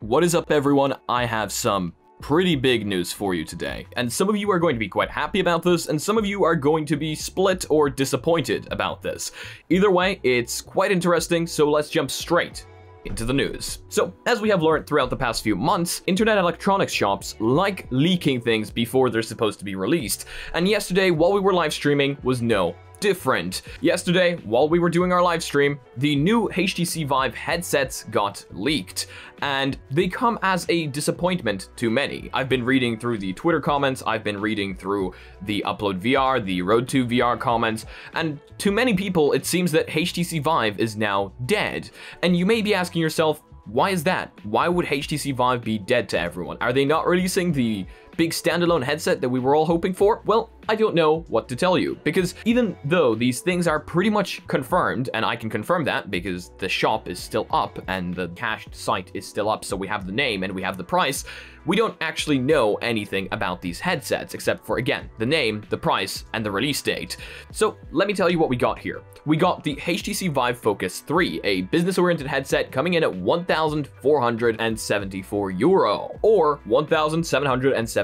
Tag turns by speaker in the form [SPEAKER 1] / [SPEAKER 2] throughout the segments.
[SPEAKER 1] What is up everyone? I have some pretty big news for you today. And some of you are going to be quite happy about this, and some of you are going to be split or disappointed about this. Either way, it's quite interesting, so let's jump straight into the news. So, as we have learned throughout the past few months, internet electronics shops like leaking things before they're supposed to be released. And yesterday, while we were live streaming, was no different. Yesterday, while we were doing our live stream, the new HTC Vive headsets got leaked, and they come as a disappointment to many. I've been reading through the Twitter comments, I've been reading through the Upload VR, the Road to VR comments, and to many people, it seems that HTC Vive is now dead. And you may be asking yourself, why is that? Why would HTC Vive be dead to everyone? Are they not releasing the big standalone headset that we were all hoping for? Well, I don't know what to tell you, because even though these things are pretty much confirmed, and I can confirm that because the shop is still up and the cached site is still up, so we have the name and we have the price, we don't actually know anything about these headsets, except for, again, the name, the price, and the release date. So let me tell you what we got here. We got the HTC Vive Focus 3, a business-oriented headset coming in at 1,474 euro, or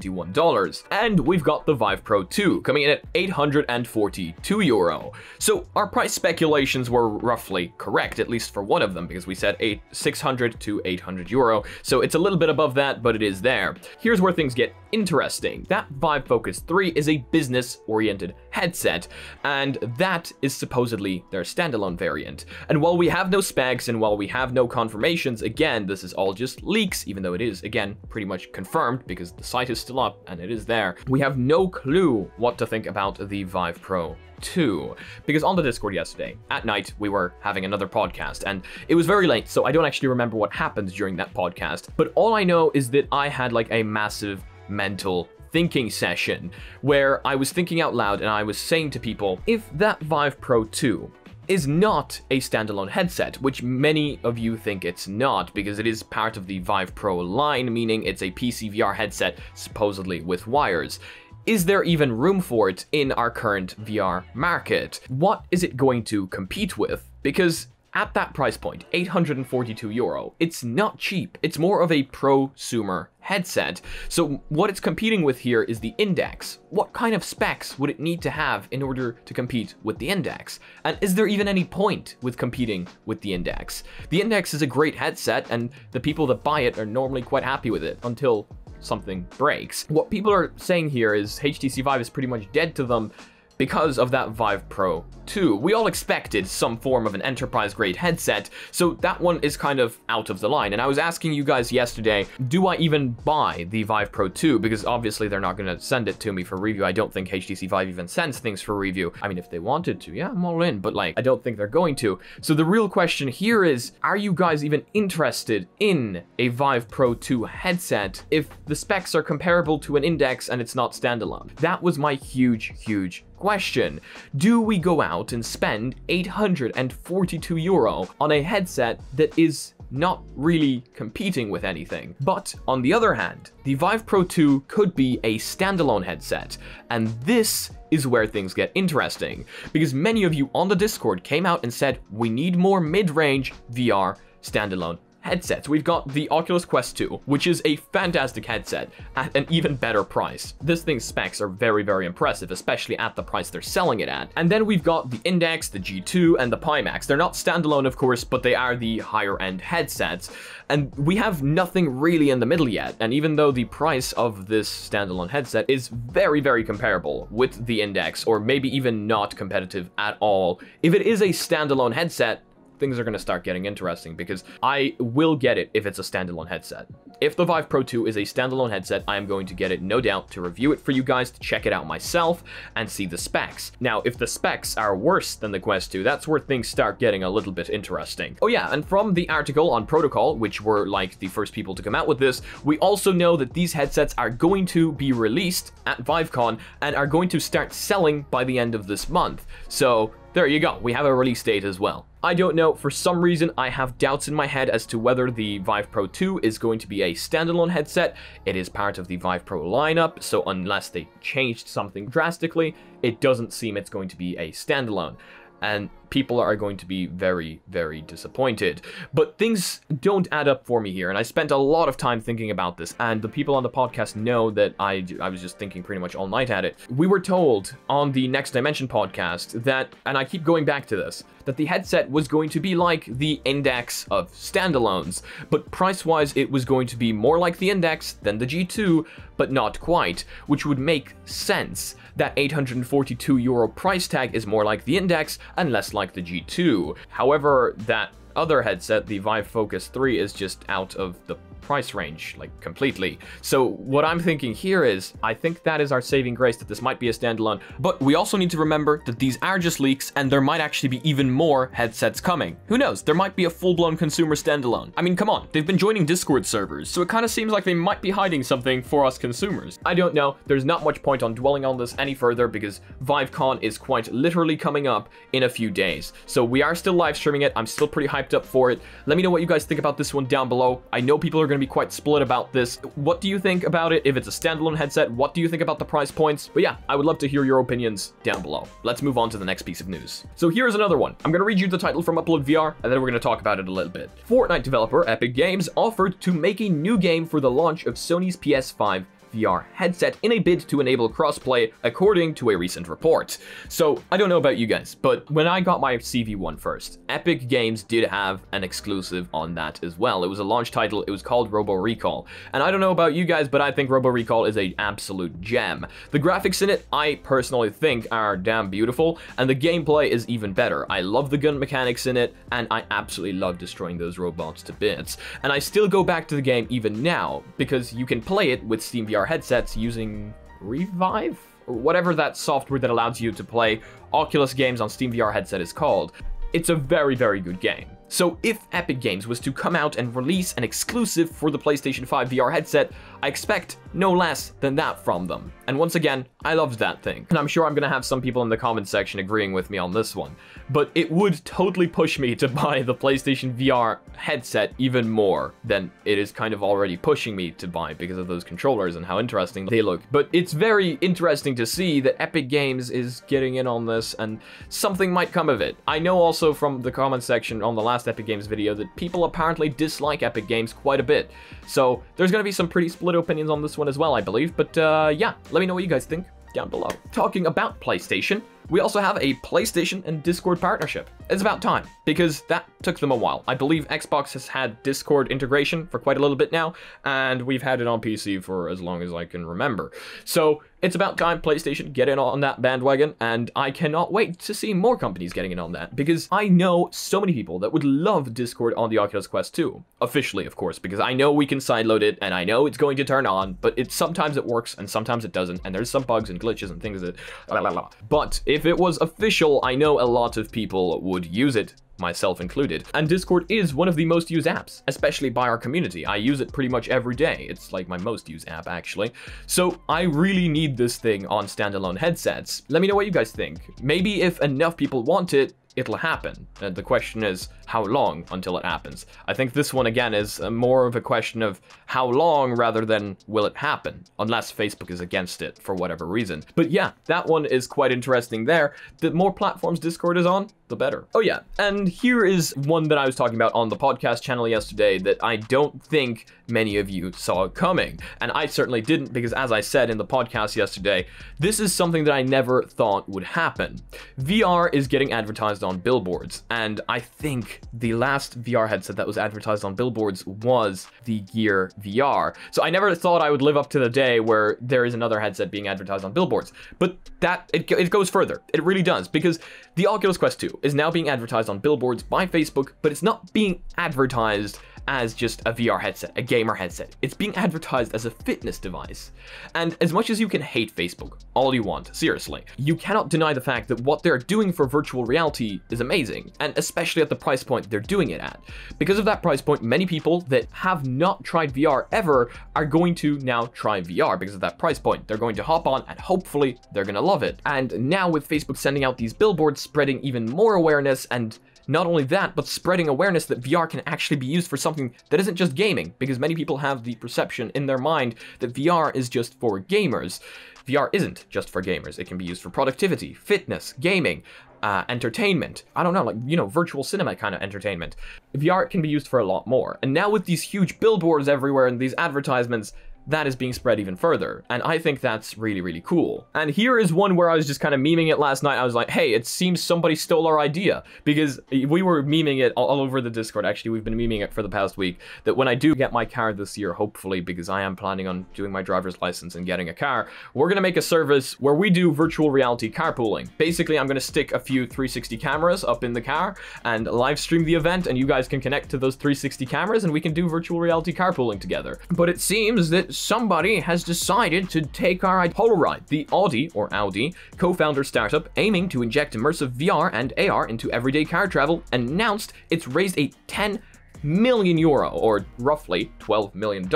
[SPEAKER 1] $1,771. And we've got the Vive Pro 2, 2, coming in at 842 euro. So our price speculations were roughly correct, at least for one of them, because we said 8, 600 to 800 euro. So it's a little bit above that, but it is there. Here's where things get interesting. That Vive Focus 3 is a business-oriented headset, and that is supposedly their standalone variant. And while we have no specs and while we have no confirmations, again, this is all just leaks, even though it is, again, pretty much confirmed because the site is still up and it is there. We have no clue what to think about the Vive Pro 2 because on the discord yesterday at night we were having another podcast and it was very late so i don't actually remember what happened during that podcast but all i know is that i had like a massive mental thinking session where i was thinking out loud and i was saying to people if that vive pro 2 is not a standalone headset, which many of you think it's not because it is part of the Vive Pro line, meaning it's a PC VR headset supposedly with wires. Is there even room for it in our current VR market? What is it going to compete with? Because at that price point, 842 euro, it's not cheap. It's more of a prosumer headset. So what it's competing with here is the Index. What kind of specs would it need to have in order to compete with the Index? And is there even any point with competing with the Index? The Index is a great headset and the people that buy it are normally quite happy with it until something breaks. What people are saying here is HTC Vive is pretty much dead to them because of that Vive Pro 2. We all expected some form of an enterprise-grade headset, so that one is kind of out of the line. And I was asking you guys yesterday, do I even buy the Vive Pro 2? Because obviously they're not going to send it to me for review. I don't think HTC Vive even sends things for review. I mean, if they wanted to, yeah, I'm all in, but like, I don't think they're going to. So the real question here is, are you guys even interested in a Vive Pro 2 headset if the specs are comparable to an Index and it's not standalone? That was my huge, huge Question, do we go out and spend 842 euro on a headset that is not really competing with anything. But on the other hand, the Vive Pro 2 could be a standalone headset, and this is where things get interesting, because many of you on the Discord came out and said, we need more mid-range VR standalone headsets. We've got the Oculus Quest 2, which is a fantastic headset at an even better price. This thing's specs are very, very impressive, especially at the price they're selling it at. And then we've got the Index, the G2, and the Pimax. They're not standalone, of course, but they are the higher end headsets. And we have nothing really in the middle yet. And even though the price of this standalone headset is very, very comparable with the Index, or maybe even not competitive at all, if it is a standalone headset, things are going to start getting interesting because I will get it if it's a standalone headset. If the Vive Pro 2 is a standalone headset, I am going to get it, no doubt, to review it for you guys, to check it out myself, and see the specs. Now, if the specs are worse than the Quest 2, that's where things start getting a little bit interesting. Oh yeah, and from the article on Protocol, which were like the first people to come out with this, we also know that these headsets are going to be released at ViveCon and are going to start selling by the end of this month. So there you go, we have a release date as well. I don't know, for some reason I have doubts in my head as to whether the Vive Pro 2 is going to be a standalone headset. It is part of the Vive Pro lineup, so unless they changed something drastically, it doesn't seem it's going to be a standalone. And people are going to be very, very disappointed. But things don't add up for me here, and I spent a lot of time thinking about this, and the people on the podcast know that I, I was just thinking pretty much all night at it. We were told on the Next Dimension podcast that, and I keep going back to this, that the headset was going to be like the index of standalones, but price-wise it was going to be more like the index than the G2, but not quite, which would make sense. That 842 euro price tag is more like the index and less like the G2. However, that other headset, the Vive Focus 3, is just out of the price range, like completely. So what I'm thinking here is, I think that is our saving grace that this might be a standalone, but we also need to remember that these are just leaks and there might actually be even more headsets coming. Who knows, there might be a full-blown consumer standalone. I mean, come on, they've been joining Discord servers, so it kind of seems like they might be hiding something for us consumers. I don't know, there's not much point on dwelling on this any further because ViveCon is quite literally coming up in a few days. So we are still live streaming it, I'm still pretty hyped up for it. Let me know what you guys think about this one down below. I know people are going to be quite split about this. What do you think about it? If it's a standalone headset, what do you think about the price points? But yeah, I would love to hear your opinions down below. Let's move on to the next piece of news. So here's another one. I'm going to read you the title from Upload VR, and then we're going to talk about it a little bit. Fortnite developer Epic Games offered to make a new game for the launch of Sony's PS5 VR headset in a bid to enable crossplay, according to a recent report. So, I don't know about you guys, but when I got my CV1 first, Epic Games did have an exclusive on that as well. It was a launch title, it was called Robo Recall. And I don't know about you guys, but I think Robo Recall is a absolute gem. The graphics in it, I personally think are damn beautiful, and the gameplay is even better. I love the gun mechanics in it, and I absolutely love destroying those robots to bits. And I still go back to the game even now, because you can play it with Steam VR headsets using Revive? Or whatever that software that allows you to play Oculus games on Steam VR headset is called. It's a very, very good game. So if Epic Games was to come out and release an exclusive for the PlayStation 5 VR headset, I expect no less than that from them. And once again, I loved that thing. And I'm sure I'm gonna have some people in the comment section agreeing with me on this one. But it would totally push me to buy the PlayStation VR headset even more than it is kind of already pushing me to buy because of those controllers and how interesting they look. But it's very interesting to see that Epic Games is getting in on this and something might come of it. I know also from the comment section on the last Epic Games video that people apparently dislike Epic Games quite a bit. So there's gonna be some pretty split opinions on this one as well, I believe. But uh, yeah, let me know what you guys think down below. Talking about PlayStation, we also have a PlayStation and Discord partnership. It's about time, because that took them a while. I believe Xbox has had Discord integration for quite a little bit now, and we've had it on PC for as long as I can remember. So it's about time PlayStation get in on that bandwagon, and I cannot wait to see more companies getting in on that, because I know so many people that would love Discord on the Oculus Quest 2. Officially, of course, because I know we can sideload it, and I know it's going to turn on, but it sometimes it works, and sometimes it doesn't, and there's some bugs and glitches and things that... Blah, blah, blah. But if it was official, I know a lot of people would use it myself included. And Discord is one of the most used apps, especially by our community. I use it pretty much every day. It's like my most used app, actually. So I really need this thing on standalone headsets. Let me know what you guys think. Maybe if enough people want it, it'll happen. And the question is, how long until it happens? I think this one, again, is uh, more of a question of how long rather than will it happen, unless Facebook is against it for whatever reason. But yeah, that one is quite interesting there. The more platforms Discord is on, the better. Oh yeah, and here is one that I was talking about on the podcast channel yesterday that I don't think many of you saw coming. And I certainly didn't because as I said in the podcast yesterday, this is something that I never thought would happen. VR is getting advertised on billboards, and I think the last VR headset that was advertised on billboards was the Gear VR. So I never thought I would live up to the day where there is another headset being advertised on billboards. But that, it, it goes further. It really does, because the Oculus Quest 2 is now being advertised on billboards by Facebook, but it's not being advertised as just a VR headset, a gamer headset. It's being advertised as a fitness device. And as much as you can hate Facebook, all you want, seriously, you cannot deny the fact that what they're doing for virtual reality is amazing, and especially at the price point they're doing it at. Because of that price point, many people that have not tried VR ever are going to now try VR because of that price point. They're going to hop on and hopefully they're gonna love it. And now with Facebook sending out these billboards, spreading even more awareness and not only that, but spreading awareness that VR can actually be used for something that isn't just gaming, because many people have the perception in their mind that VR is just for gamers. VR isn't just for gamers. It can be used for productivity, fitness, gaming, uh, entertainment. I don't know, like, you know, virtual cinema kind of entertainment. VR can be used for a lot more. And now with these huge billboards everywhere and these advertisements, that is being spread even further. And I think that's really, really cool. And here is one where I was just kind of memeing it last night. I was like, hey, it seems somebody stole our idea because we were memeing it all over the Discord. Actually, we've been memeing it for the past week that when I do get my car this year, hopefully, because I am planning on doing my driver's license and getting a car, we're going to make a service where we do virtual reality carpooling. Basically, I'm going to stick a few 360 cameras up in the car and live stream the event and you guys can connect to those 360 cameras and we can do virtual reality carpooling together. But it seems that somebody has decided to take our Holoride, the Audi or Audi co-founder startup aiming to inject immersive VR and AR into everyday car travel, announced it's raised a 10 million euro, or roughly $12 million,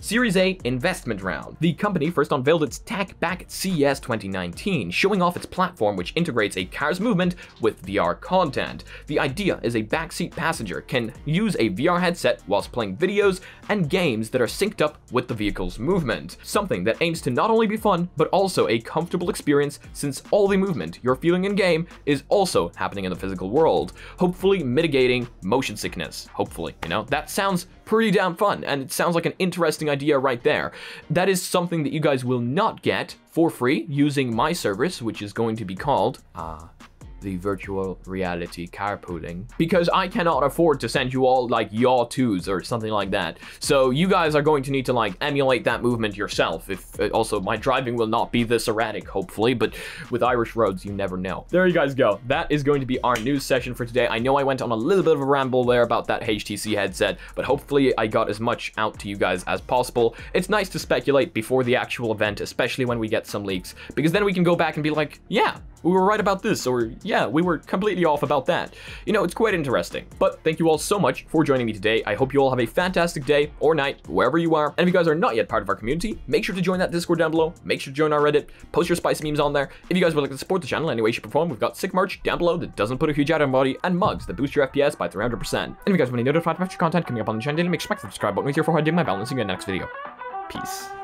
[SPEAKER 1] Series A investment round. The company first unveiled its tech back at CES 2019, showing off its platform which integrates a car's movement with VR content. The idea is a backseat passenger can use a VR headset whilst playing videos and games that are synced up with the vehicle's movement, something that aims to not only be fun, but also a comfortable experience since all the movement you're feeling in game is also happening in the physical world, hopefully mitigating motion sickness, hopefully hopefully, you know? That sounds pretty damn fun, and it sounds like an interesting idea right there. That is something that you guys will not get for free using my service, which is going to be called, uh, the virtual reality carpooling because I cannot afford to send you all like yaw 2s or something like that. So you guys are going to need to like emulate that movement yourself. If uh, also my driving will not be this erratic, hopefully, but with Irish roads, you never know. There you guys go. That is going to be our news session for today. I know I went on a little bit of a ramble there about that HTC headset, but hopefully I got as much out to you guys as possible. It's nice to speculate before the actual event, especially when we get some leaks, because then we can go back and be like, yeah, we were right about this, or yeah, we were completely off about that. You know, it's quite interesting. But thank you all so much for joining me today. I hope you all have a fantastic day or night, wherever you are. And if you guys are not yet part of our community, make sure to join that Discord down below. Make sure to join our Reddit. Post your spicy memes on there. If you guys would like to support the channel any way, shape, or form, we've got sick merch down below that doesn't put a huge ad on body, and mugs that boost your FPS by 300%. And if you guys want to be notified about future content coming up on the channel, make sure to subscribe button with your forehead, dim my you in the next video. Peace.